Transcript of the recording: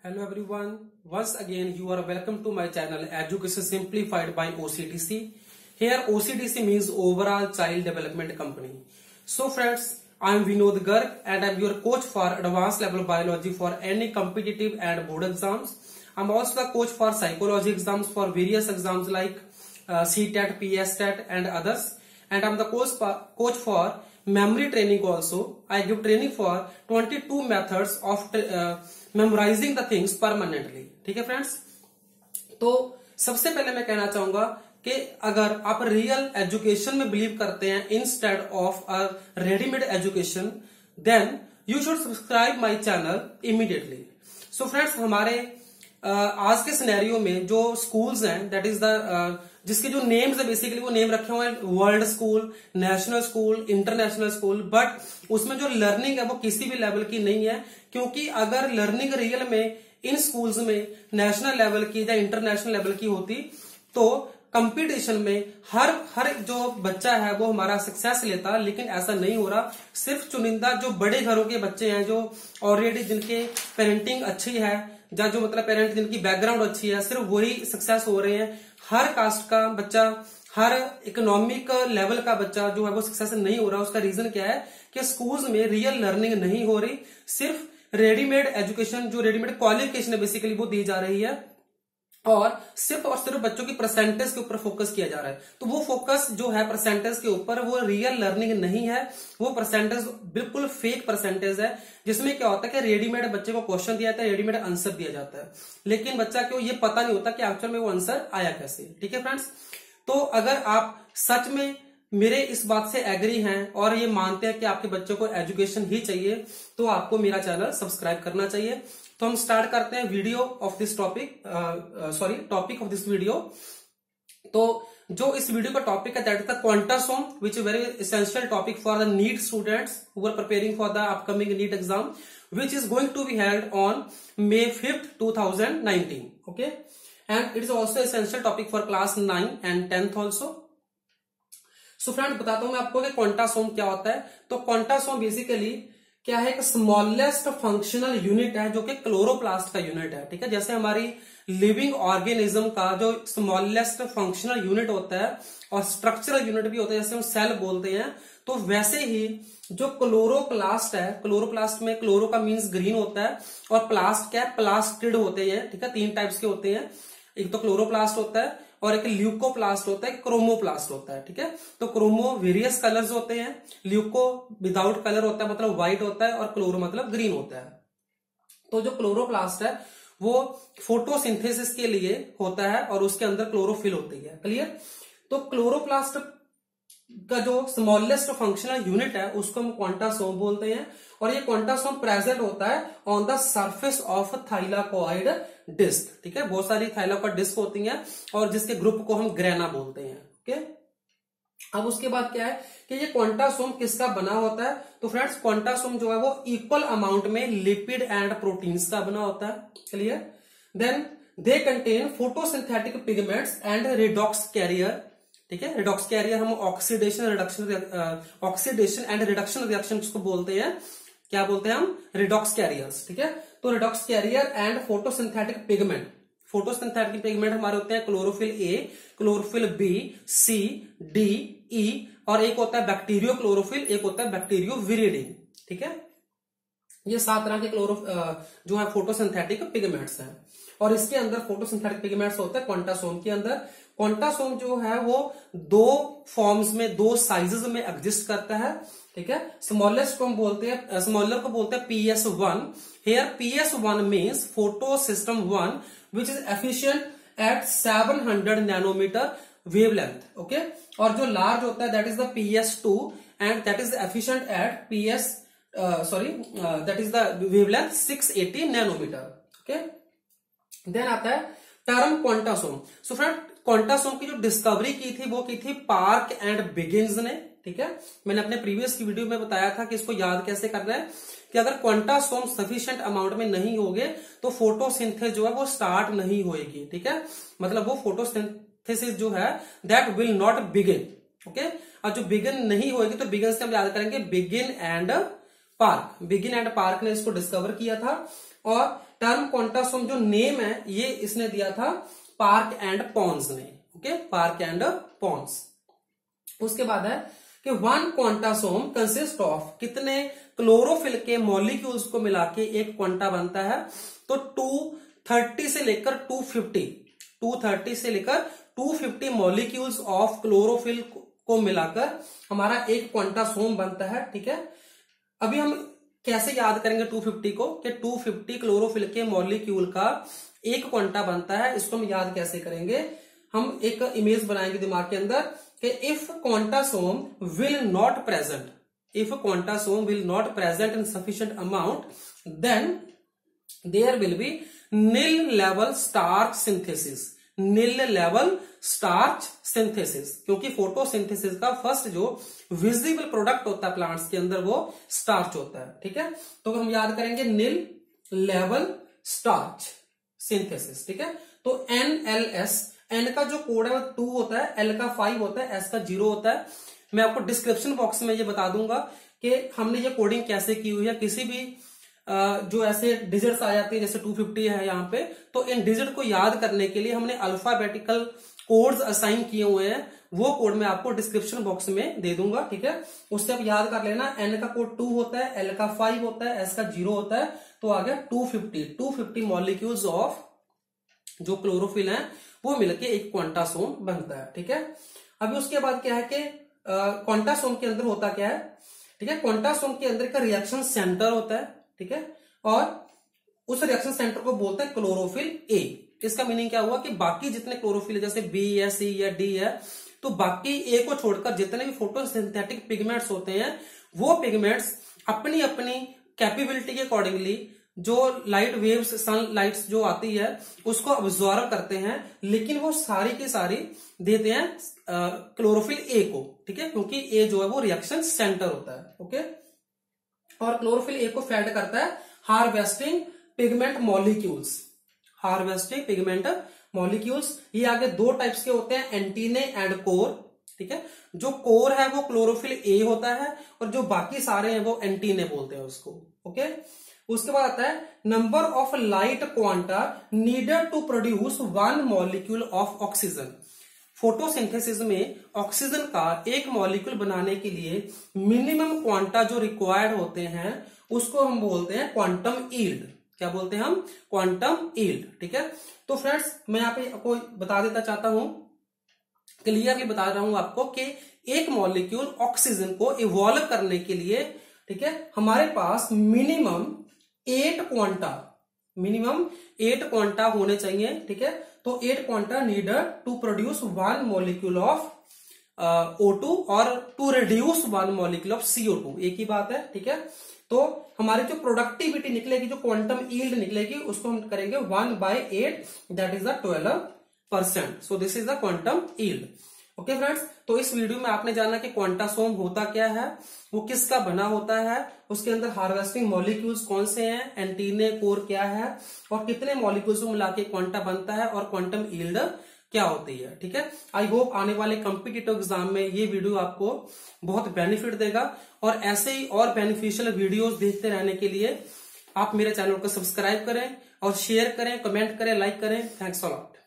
Hello everyone. Once again, you are welcome to my channel Education Simplified by OCDC. Here OCDC means Overall Child Development Company. So friends, I am Vinod Garg and I am your coach for advanced level biology for any competitive and board exams. I am also the coach for psychology exams for various exams like uh, PSTET and others. And I am the coach, coach for memory training also. I give training for 22 methods of uh, memorising the things permanently ठीक है friends तो सबसे पहले मैं कहना चाहूँगा कि अगर आप रियल एजुकेशन में बिलीव करते हैं instead of a readymade education then you should subscribe my channel immediately so friends हमारे आज के सिनेरियो में जो स्कूल्स हैं दैट इज़ द जिसके जो नेम्स है बेसिकली वो नेम रखे हुए हैं world school national school international school but उसमें जो लर्निंग है वो किसी भी लेवल की नहीं है, क्योंकि अगर लर्निंग रियल में इन स्कूल्स में नेशनल लेवल की या इंटरनेशनल लेवल की होती तो कंपटीशन में हर हर जो बच्चा है वो हमारा सक्सेस लेता, लेकिन ऐसा नहीं हो रहा। सिर्फ़ चुनिंदा जो बड़े घरों के बच्चे हैं, जो ऑलरेडी जिनके पेरेंटिंग अच्छी है या जो मतलब पेरेंट जिनकी बैकग्राउंड अच्छी है, सिर्फ़ वही सक्सेस हो रहे हैं। हर कास्ट का बच्चा, हर इकोनॉमिक लेवल का बच्चा जो है वो सक्सेस नहीं हो रहा। उसका रीजन क्या है कि स्कूल में रियल लर्निंग नहीं हो रही। सिर्फ़ रेडीमेड एजुकेशन जो रेडीमेड क्वालिफिकेशन है बेसिकली वो दी जा रही है। और सिर्फ़ और सिर्फ़ बच्चों की परसेंटेज के ऊपर फोकस किया जा रहा है। तो वो फोकस जो है परसेंटेज के ऊपर, वो रियल लर्निंग नहीं है। वो परसेंटेज बिल्कुल फेक परसेंटेज है, जिसमें क्या होता है कि रेडीमेड बच्चे को क्वेश्चन दिया जाता है रेडीमेड आंसर दिया जाता है। लेकिन बच्चा को ये पता नहीं होता कि एक्चुअल में वो आंसर आया कैसे। ठीक है फ्रेंड्स तो अगर आप सच में मेरे इस बात से एग्री हैं और ये मानते हैं कि आपके बच्चों को एजुकेशन ही चाहिए तो आपको मेरा चैनल सब्सक्राइब करना चाहिए। तो हम स्टार्ट करते हैं video of this topic sorry topic of this video तो जो इस वीडियो का टॉपिक है that is the quantasome which very essential topic for the NEET students who are preparing for the upcoming NEET exam which is going to be held on May fifth two thousand nineteen okay and it is also essential topic for class nine and tenth also so friend बताता हूँ मैं आपको कि quantasome क्या होता है। तो quantasome basically क्या है? एक स्मॉलेस्ट फंक्शनल यूनिट है, जो कि क्लोरोप्लास्ट का यूनिट है, ठीक है? जैसे हमारी लिविंग ऑर्गेनिज्म का जो स्मॉलेस्ट फंक्शनल यूनिट होता है और स्ट्रक्चरल यूनिट भी होता है, जैसे हम सेल बोलते हैं तो वैसे ही जो क्लोरोप्लास्ट है क्लोरोप्लास्ट में क्लोरो का मीन्स ग्रीन होता है और प्लास्ट क्या है? प्लास्टिड होते हैं, ठीक है? तीन टाइप्स के होते हैं। एक तो क्लोरोप्लास्ट होता है और एक ल्यूकोप्लास्ट होता है क्रोमोप्लास्ट होता है, ठीक है? तो क्रोमो वेरियस कलर्स होते हैं ल्यूको विदाउट कलर होता है मतलब व्हाइट होता है और क्लोरो मतलब ग्रीन होता है। तो जो क्लोरोप्लास्ट है, वो फोटोसिंथेसिस के लिए होता है और उसके अंदर क्लोरोफिल होती है क्लियर तो क्लोरोप्लास्ट का जो स्मॉलेस्ट फंक्शनल यूनिट है, उसको हम क्वांटासोम बोलते हैं और ये क्वांटासोम प्रेजेंट होता है on the surface of thylakoid disc, ठीक है? बहुत सारी थाइलाकोइड डिस्क होती हैं और जिसके ग्रुप को हम ग्रेना बोलते हैं, ओके? अब उसके बाद क्या है कि ये क्वांटासोम किसका बना होता है? तो फ्रेंड्स क्वांटासोम जो है वो इक्वल अमाउंट में लिपिड एंड प्रोटीन्स का बना होता है clear then they contain photosynthetic pigments and redox carrier ठीक है? रिडॉक्स कैरियर हम oxidation reduction oxidation and reduction reaction को बोलते हैं। क्या बोलते हैं हम? रिडॉक्स कैरियर्स ठीक है? तो redox carrier and photosynthetic pigment photosynthetic pigment हमारे होते हैं chlorophyll A chlorophyll B C D E और एक होता है बैक्टीरियो क्लोरोफिल एक होता है बैक्टीरियो विरिडिन ठीक है? ये सात तरह के क्लोरो जो है फोटोसिंथेटिक पिगमेंट्स हैं। और इसके अंदर फोटोसिंथेटिक पिगमेंट्स होते हैं क्वांटासोम के अंदर क्वांटासोम जो है वो दो फॉर्म्स में, दो साइजेस में एग्जिस्ट करता है, ठीक है? स्मॉलेस्ट को हम बोलते हैं स्मॉलर को बोलते हैं PS one here PS one means photo system one which is efficient at 700 nanometre wavelength okay और जो लार्ज होता है that is the PS two and that is efficient at PS sorry that is the wavelength 680 nanometre okay then आता है term quantasome so friend quantasome की जो discovery की थी, वो की थी पार्क एंड बिगिंस ने, ठीक है? मैंने अपने प्रीवियस की वीडियो में बताया था कि इसको याद कैसे करना है कि अगर क्वांटासोम सफिशियंट अमाउंट में नहीं होगे तो फोटोसिंथेसिस जो है वो स्टार्ट नहीं होएगी, ठीक है? मतलब वो फोटोसिंथेसिस जो है that will not begin okay और जो बिगिन नहीं होगी तो बिगिन से हम याद करेंगे Biggins and Park Biggins and Park ने इसको डिस्कवर किया था। और टर्म क्वांटासोम जो नेम है, ये इसने दिया था पार्क एंड पॉन्स ने ओके? पार्क एंड पॉन्स उसके बाद है कि वन क्वांटासोम कंसिस्ट ऑफ़ कितने क्लोरोफिल के मॉलिक्यूल्स को मिला के एक क्वांटा बनता है? तो टू थर्टी से लेकर टू फिफ्टी टू थर्टी से लेकर two fifty molecules of chlorophyll को मिलाकर हमारा एक क्वांटासोम बनता है, ठीक है? अभी हम कैसे याद करेंगे 250 को? कि 250 क्लोरोफिल के मॉलिक्यूल का एक क्वांटा बनता है, इसको हम याद कैसे करेंगे? हम एक इमेज बनाएँगे दिमाग के अंदर कि if quantasome will not present if quantasome will not present in sufficient amount, then there will be nil level starch synthesis. Nil level starch synthesis क्योंकि फोटोसिंथेसिस का फ़र्स्ट जो विजिबल प्रोडक्ट होता है प्लांट्स के अंदर, वो स्टार्च होता है। ठीक है? तो हम याद करेंगे नील लेवल स्टार्च सिंथेसिस ठीक है? तो एन एल एस एन का जो कोड है वो टू होता है एल का फाइव होता है एस का ज़ीरो होता है। मैं आपको डिस्क्रिप्शन बॉक्स में ये बता दूँगा कि हमने ये कोडिंग कैसे की हुई है। किसी भी जो ऐसे डिजिट्स आ जाते हैं, जैसे 250 है यहाँ पे तो इन डिजिट को याद करने के लिए हमने अल्फाबेटिकल कोड्स असाइन किए हुए हैं। वो कोड मैं आपको डिस्क्रिप्शन बॉक्स में दे दूँगा, ठीक है? उससे आप याद कर लेना एन का कोड टू होता है एल का फाइव होता है एस का ज़ीरो होता है तो आ गया two fifty two fifty molecules of जो क्लोरोफिल है, वो मिलकर एक क्वांटासोम बनता है, ठीक है? अभी उसके बाद क्या है कि क्वांटासोम के अंदर होता क्या है? ठीक है क्वांटासोम के अंदर का रिएक्शन सेंटर होता है, ठीक है? और उस रिएक्शन सेंटर को बोलते हैं क्लोरोफिल ए इसका मीनिंग क्या हुआ कि बाकी जितने क्लोरोफिल जैसे बी या सी या डी है तो बाकी ए को छोड़कर जितने भी फोटोसिंथेटिक पिगमेंट्स होते हैं, वो पिगमेंट्स अपनी अपनी कैपेबिलिटी के अकॉर्डिंगली जो लाइट वेव्स सन लाइट्स जो आती है, उसको ऑब्जॉर्व करते हैं, लेकिन वो सारी की सारी देते हैं क्लोरोफिल ए को, ठीक है? क्योंकि ए जो है वो रिएक्शन सेंटर होता है ओके और क्लोरोफिल ए को फेड करता है harvesting pigment molecules harvesting pigment molecules, ये आगे दो टाइप्स के होते हैं, एंटीने एंड कोर, ठीक है? जो कोर है, वो क्लोरोफिल ए होता है, और जो बाकी सारे हैं, वो एंटीने बोलते हैं उसको, ओके? उसके बाद आता है number of light quanta needed to produce one molecule of oxygen photosynthesis में ऑक्सीजन का एक मॉलिक्यूल बनाने के लिए मिनिमम क्वांटा जो रिक्वायर्ड होते हैं, उसको हम बोलते हैं क्वांटम ईल्ड क्या बोलते हैं हम? क्वांटम ईल्ड ठीक है? तो फ्रेंड्स मैं यहाँ पे आपको बता देता चाहता हूँ क्लियरली बता रहा हूँ आपको कि एक मॉलिक्यूल ऑक्सीजन को इवॉल्व करने के लिए, ठीक है, हमारे पास minimum eight quanta minimum eight quanta होने चाहिए, ठीक है? तो eight quanta needed to produce one molecule of O two और to reduce one molecule of CO two एक ही बात है, ठीक है? तो हमारी जो प्रोडक्टिविटी निकलेगी, जो क्वांटम ईल्ड निकलेगी, उसको हम करेंगे one by eight that is the twelve percent so this is the quantum yield okay friends तो इस वीडियो में आपने जाना कि क्वांटासोम होता क्या है, वो किसका बना होता है, उसके अंदर हार्वेस्टिंग मॉलिक्यूल्स कौन से हैं एंटीने कोर क्या है, और कितने मॉलिक्यूल्स को मिला के क्वांटा बनता है, और क्वांटम ईल्ड क्या होती है, ठीक है? आई होप आने वाले कॉम्पिटेटिव एग्ज़ाम में ये वीडियो आपको बहुत बेनिफिट देगा और ऐसे ही और बेनिफिशियल वीडियोस देखते रहने के लिए आप मेरे चैनल को सब्सक्राइब करें और शेयर करें कमेंट करें लाइक करें। Thanks a lot